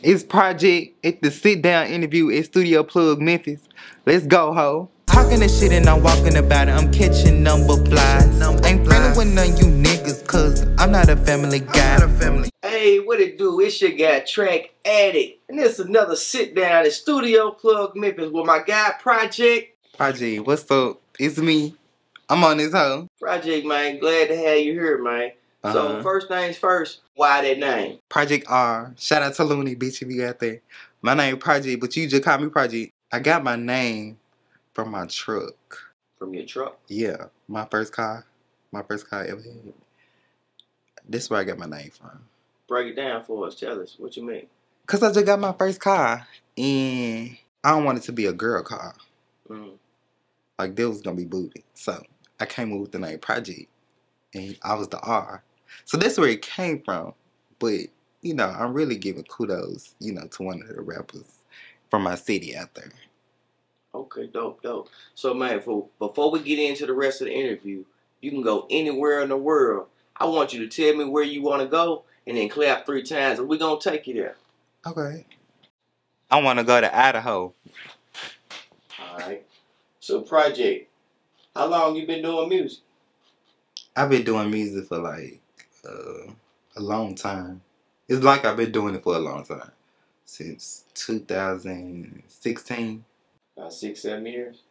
It's Project at the sit down interview at Studio Plug Memphis. Let's go, ho. Talking this shit and I'm walking about it. I'm catching number flies. Ain't friendly with none you niggas, cause I'm not a family guy. family. Hey, what it do? It's your guy Track Addict, and it's another sit down at Studio Plug Memphis with my guy Project. Project, what's up? It's me. I'm on this hoe. Project, man, glad to have you here, man. So Uh-huh. first things first, why that name? Project R. Shout out to Looney, bitch, if you got there. My name Project, but you just call me Project. I got my name from my truck. From your truck. Yeah, my first car. My first car I ever had. This where I got my name from. Break it down for us. Tell us what you mean. Cause I just got my first car and I don't want it to be a girl car. Mm. Like that was gonna be booty. So I came up with the name Project. And I was the R. So that's where it came from. But, you know, I'm really giving kudos, you know, to one of the rappers from my city out there. Okay, dope, dope. So, man, for, before we get into the rest of the interview, you can go anywhere in the world. I want you to tell me where you want to go, and then clap three times, and we're gonna take you there. Okay. I wanna go to Idaho. All right. So, Project, how long you been doing music? I've been doing music for like uh, a long time. It's like I've been doing it for a long time. Since 2016, About six, seven years.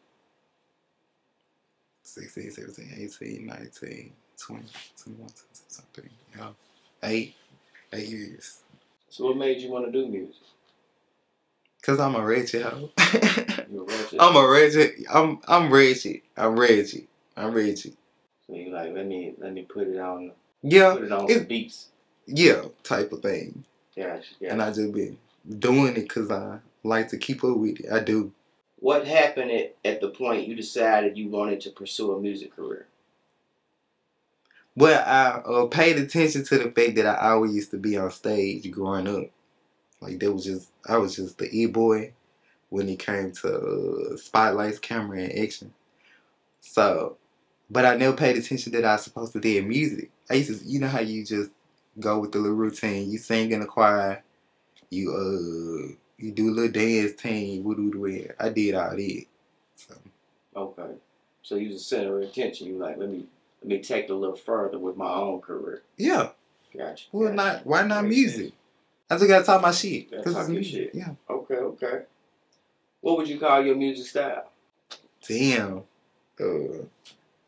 16, 17, 18, 19, 20, 21, 22, 23, yeah. Eight, eight years. So, what made you want to do music? Cause I'm a Reggie hoe. You a ratchet. I'm a Reggie. I'm I'm Reggie. I'm Reggie. I'm Reggie. So you like, let me let me put it on Yeah, put it on it- beats. yeah, type of thing. Yeah, yeah. And I just been doing it cause I like to keep up with it. I do. what happened at, at the point you decided you wanted to pursue a music career? Well, I uh, paid attention to the fact that I always used to be on stage growing up. Like that was just I was just the e boy when it came to uh, spotlights, camera, and action. So, but I never paid attention that I was supposed to do music. I used to, you know how you just go with the little routine. You sing in the choir, you uh, you do a little dance team, woo doo doo. I did all that. So Okay. So you was a center of attention. You like, let me let me take it a little further with my own career. yeah, Gotcha. well, gotcha. not why not music? I just gotta talk my shit. Gotta talk your music. shit. Yeah. Okay, okay. What would you call your music style? Damn. Uh,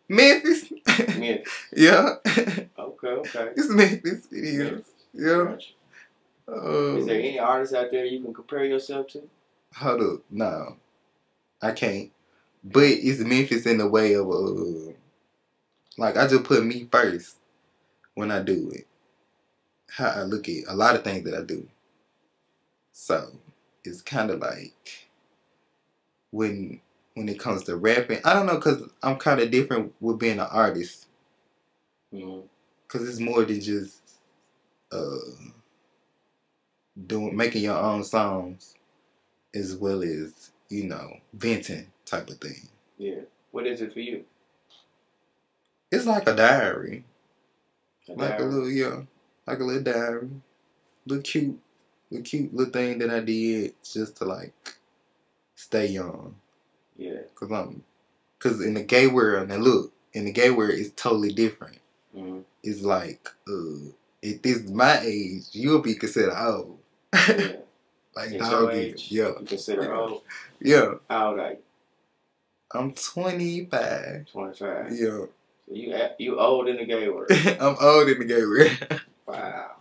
Memphis. Yeah. yeah. Okay, okay. it's Memphis. It is. Yeah. Gotcha. Uh, Is there any artists out there you can compare yourself to? hold up. No. I can't. But it's Memphis in the way of uh like I just put me first when I do it. How I look at a lot of things that I do. So it's kind of like when when it comes to rapping, I don't know because I'm kind of different with being an artist. Mm-hmm. Cause it's more than just uh doing making your own songs as well as, you know, venting type of thing. Yeah. What is it for you? It's like a diary. A Like a diary? little yeah. Like a little diary. Little cute little cute little thing that I did just to like stay young. Yeah. Cause I'm cause in the gay world, now look, in the gay world it's totally different. Mm-hmm. It's like uh at this my age, you'll be considered old. Yeah. like your dog age, Yeah. You consider Yeah. old. Yeah. How old are you? I'm 25. 25. Yeah. So you you old in the gay world. I'm old in the gay world. wow.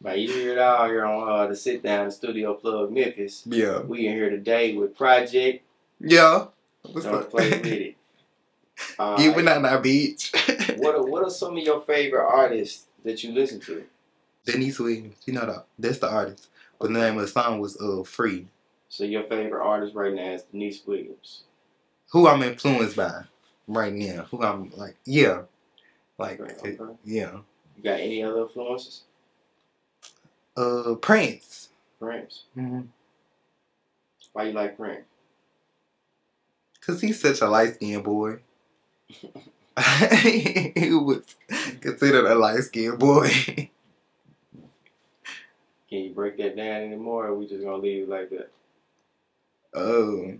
But you hear it all here on uh, the Sit Down the Studio Plug Memphis. yeah. We in here today with Project. Yeah. What's Don't up? play with it. Uh, Giving out that beach. what are what are some of your favorite artists that you listen to? Deniece Williams. You know that. That's the artist. But the name of the song was uh Free. So your favorite artist right now is Deniece Williams. Who I'm influenced by right now. Who I'm like, yeah. Like, Okay, okay. yeah. You got any other influences? Uh, Prince. Prince. Mm-hmm. Why you like Prince? Cause he's such a light skinned boy. he was considered a light skinned boy. Can you break that down anymore, or we just gonna leave it like that? Oh.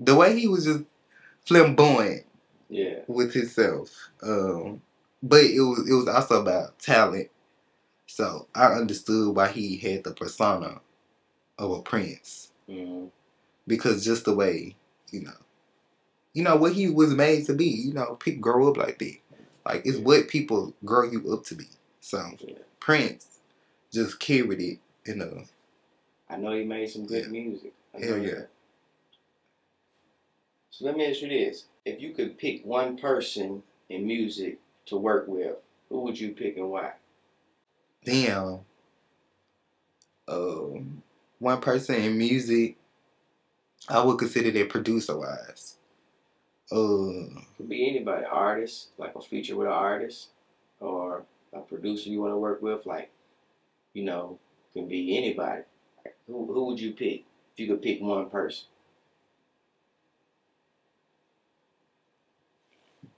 the way he was just flamboyant Yeah. with himself. Um, but it was it was also about talent. So I understood why he had the persona of a prince hmm because just the way you know, you know what he was made to be. You know, people grow up like that. Like it's what people grow you up to be. So Yeah. Prince just carried it You know. I know he made some good Yeah. music. I Hell yeah. that. So let me ask you this: If you could pick one person in music to work with, who would you pick and why? damn. Um, one person in music, I would consider that producer wise. Uh, Could be anybody, artist, like a feature with an artist, or a producer you want to work with, like, you know, can be anybody. Who who would you pick if you could pick one person?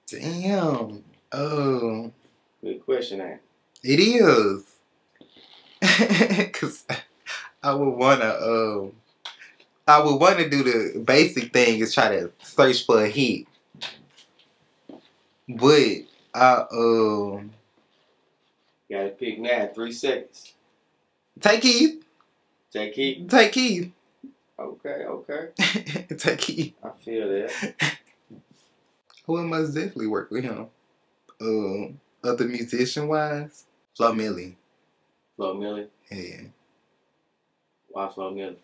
damn. Oh, Good question, ain't it is. Cause I would wanna um, I would wanna do the basic thing is try to search for a hit, but I um You gotta pick now. Three seconds. take Keith, Take Keith. take Keith, Okay, okay. take Keith. I feel that. I would most definitely work with him. Um, other musician wise, Flo Milli. Flo Milli. Yeah, Why Flo Milli?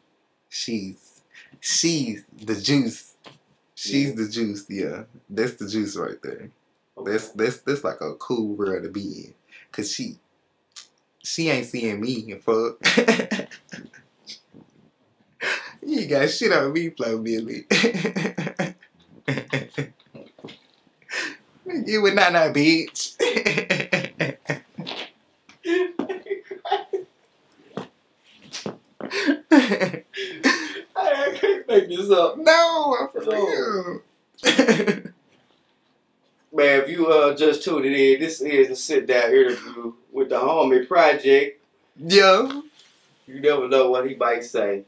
She's she's the juice. She's Yeah. the juice. Yeah, that's the juice right there. Okay. That's that's that's like a cool world to be in, cause she she ain't seeing me and fuck. you got shit on me, Flo Milli. You would not not bitch. I can't make this up. no, I'm for real. Man, if you uh just tuned in, this is a sit down interview with the homie project. Yo. You never know what he might say.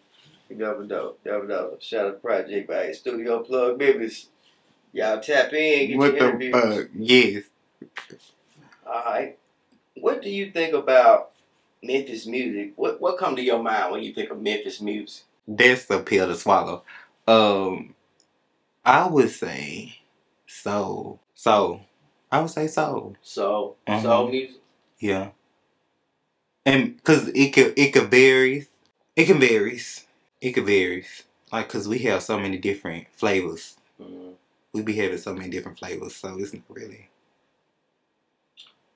You never know. Never know. Shout out to Project by Studio Plug Memphis. Y'all tap in, get What your the fuck? Yes. Alright. What do you think about Memphis music? What what come to your mind when you think of Memphis music? That's a pill to swallow. Um, I would say so. So, I would say so. So Mhm. soul music. Yeah. And cause it could it could varies. It can varies. It could varies. Like cause we have so many different flavors. Mhm. We be having so many different flavors, so it's not really.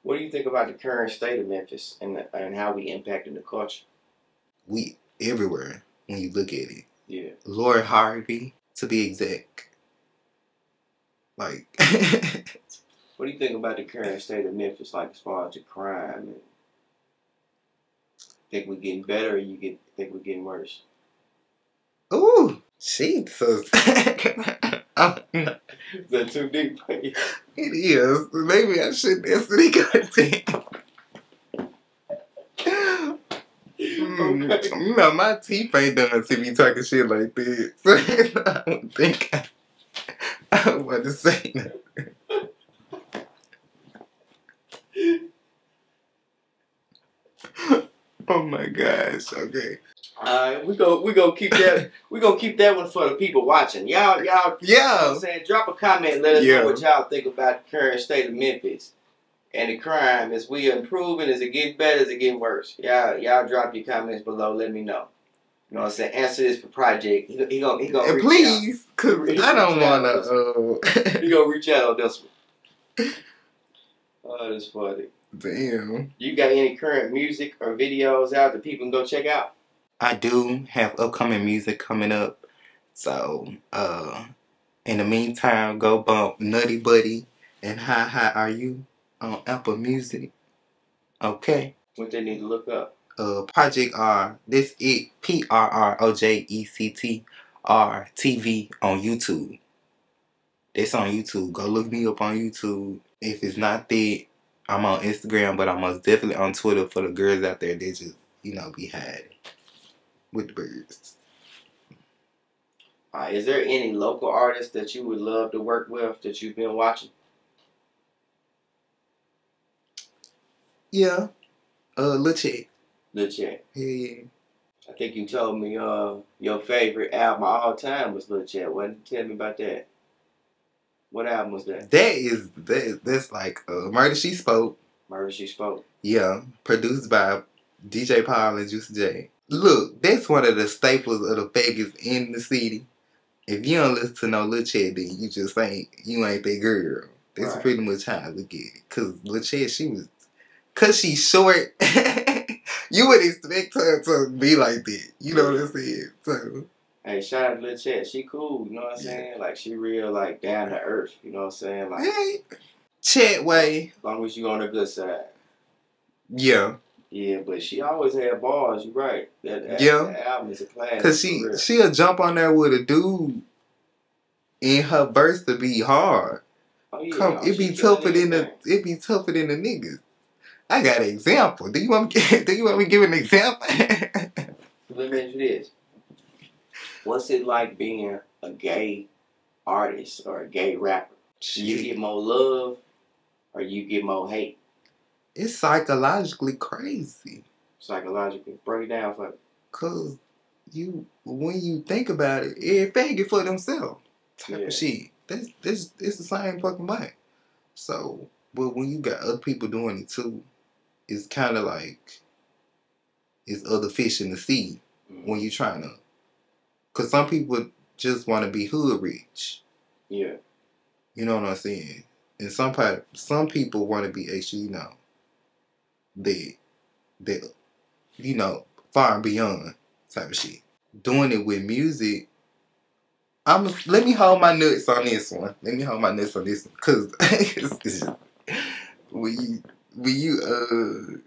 What do you think about the current state of Memphis and the, and how we impacting the culture? We everywhere when you look at it. Yeah. Lord Harvey, to be exact. Like What do you think about the current state of Memphis, like as far as the crime? And think we're getting better, or you get think we're getting worse? Ooh, Jesus. Oh, no, Is that too deep? it is. Maybe I shouldn't answer the goddamn. Mm, okay. You know, my teeth ain't done to be talking shit like this. I don't think I, I want to say that. oh my gosh, okay. Alright, we go we go keep that we gonna keep that one for the people watching. Y'all y'all you know what Yeah. I'm saying drop a comment, let us Yeah. know what y'all think about the current state of Memphis. And the crime, is we improving? Is it getting better? Is it getting worse? Y'all, y'all drop your comments below. Let me know. You know what I'm saying? Answer this for Project. He, he gonna he gonna And reach please, cause Reach I don't out. wanna. Uh. He gonna reach out on this one. Oh, that's funny. damn. You got any current music or videos out that people can go check out? I do have upcoming music coming up, so uh, in the meantime, go bump Nutty Buddy and How High Are You on Apple Music. Okay. What they need to look up? Uh, Project R. This it P R R O J E C T R T V on YouTube. It's on YouTube. Go look me up on YouTube. If it's not that, I'm on Instagram, but I'm most definitely on Twitter for the girls out there that just, you know, be had with the birds. Uh, is there any local artists that you would love to work with that you've been watching? Yeah. Uh, Lil. Legit. Yeah. I think you told me uh your favorite album of all time was La Chat. What? Tell me about that. What album was that? That is that that's like uh, Murder She Spoke. Murder She Spoke. Yeah, produced by DJ Paul and Juicy J. Look, that's one of the staples of the Vegas in the city. If you don't listen to no La Chat, then you just ain't you ain't that girl. That's Right. pretty much how I look at it. Cause La Chat, she was, cause she's short. you would expect her to be like that. You know what I'm saying? So Hey, shout out to La Chat. She cool. You know what I'm Yeah. saying? Like she real like down to earth. You know what I'm saying? Like hey, Chet way, as long as you on the good side. yeah. Yeah, but she always had balls. You right. That, that, Yeah. that album is a classic. Cause she she'll jump on there with a dude in her verse to be hard. Oh, yeah, Come, oh, it be tougher than the it be tougher than the niggas. I got an example. Do you want me? Do you want me to give an example? Let me ask you this. What's it like being a gay artist or a gay rapper? Do you get more love or you get more hate it's psychologically crazy. psychologically? Break it down for me. Cause you when you think about it, it faggot for themselves. Type Yeah. of shit. That's this it's the same fucking way. So, but when you got other people doing it too, it's kind of like it's other fish in the sea Mhm. when you're trying to. Cause some people just want to be hood rich. Yeah. You know what I'm saying? And some part, some people want to be actually, you know, they, they, you know, far and beyond type of shit. Doing it with music, I'm. Let me hold my nuts on this one. Let me hold my nuts on this one, cause it's, it's just, when you when you uh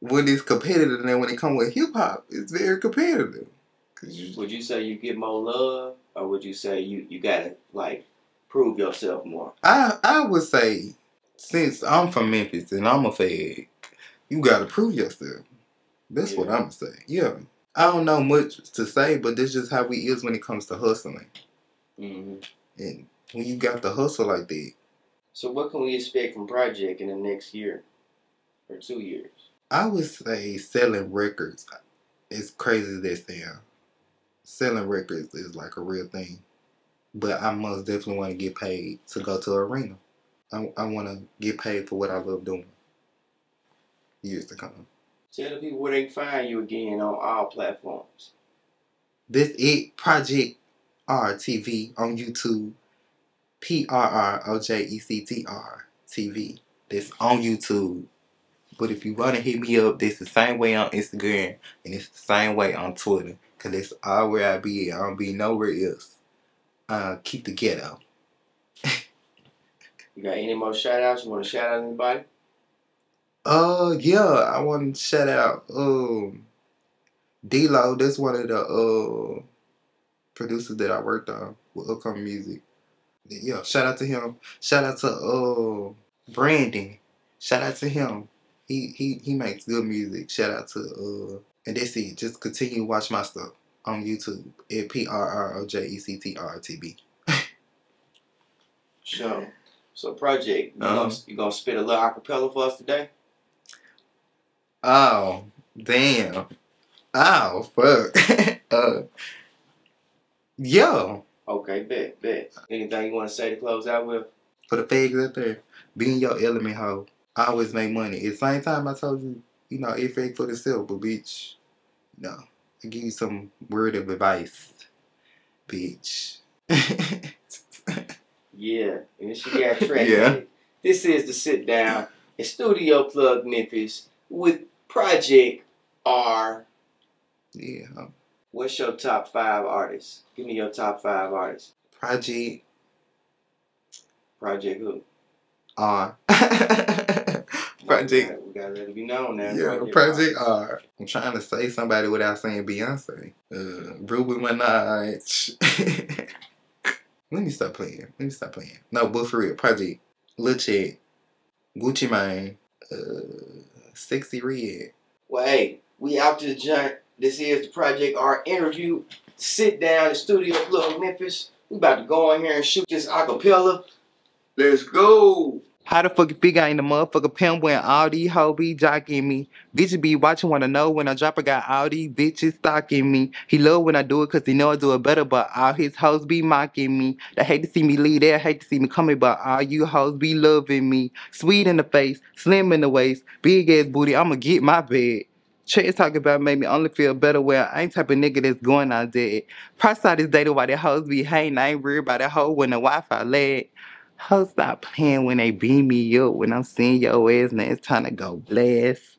when it's competitive and when it come with hip hop, it's very competitive. You, Would you say you get more love or would you say you, you gotta like prove yourself more? I I would say since I'm from Memphis and I'm a fag, you gotta prove yourself. That's what I'm gonna say. Yeah. I don't know much to say, but that's just how we is when it comes to hustling. hmm And when you got the hustle like that, So what can we expect from Project in the next year or two years? I would say selling records. As crazy as that sound, selling records is like a real thing. But I most definitely want to get paid to go to arena. I, I want to get paid for what I love doing. Years to come. Tell the people where they can find you again on all platforms. This it Project RTV on YouTube. P R R O J E C T R TV. That's on YouTube. But if you wanna hit me up, this the same way on Instagram and it's the same way on Twitter. Cause that's all where I be at. I don't be nowhere else. Uh keep the ghetto. You got any more shout outs? You want to shout out anybody? Uh yeah, I want to shout out um D Lo. That's one of the uh producers that I worked on with upcoming music. Yeah, shout out to him. Shout out to uh Brandon. Shout out to him. He he he makes good music. Shout out to uh and that's it. Just continue to watch my stuff on YouTube at P R R O J E C T R T B. Sure. So Project, you Uh-huh. gonna you gonna spit a little acapella for us today? Oh damn. Oh fuck. uh yo. Okay, bet, bet. Anything you want to say to close out with? for the fags out there, be in your element, hoe. I Always make money. At the same time, I told you, you know, it fake for the but bitch, no. I give you some word of advice, bitch. Yeah, and she got track. Yeah. This is the sit down in Studio Plug Memphis with Project R. yeah. What's your top five artists? Give me your top five artists. Project Project who? R. Project. we got to be known now. Yeah, Project R. I'm trying to say somebody without saying Beyonce. Uh, Ruben Minaj. Let me stop playing. Let me stop playing. No, but for real, Project, La Chat, Gucci Mane, uh, Sexyy Red. Well, hey, We out this joint. This is the Project Art interview. Sit down in Studio Plug Memphis. We about to go in here and shoot this acapella. Let's go. How the fuck you figure I ain't the motherfucker pimp when all these hoes be jocking me? Bitches be watching wanna know when I drop I got all these bitches stalking me. He love when I do it cause he know I do it better, but all his hoes be mocking me. They hate to see me leave, they hate to see me coming, but all you hoes be loving me. Sweet in the face, slim in the waist, big ass booty, I'ma get my bed. Talking about made me only feel better where I ain't type of nigga that's going out there. Price out this data while the hoes be hating, I ain't worried about that hoe when the Wi-Fi lag. Hoes stop playing when they beam me up when I'm seeing your ass, now it's time to go blast.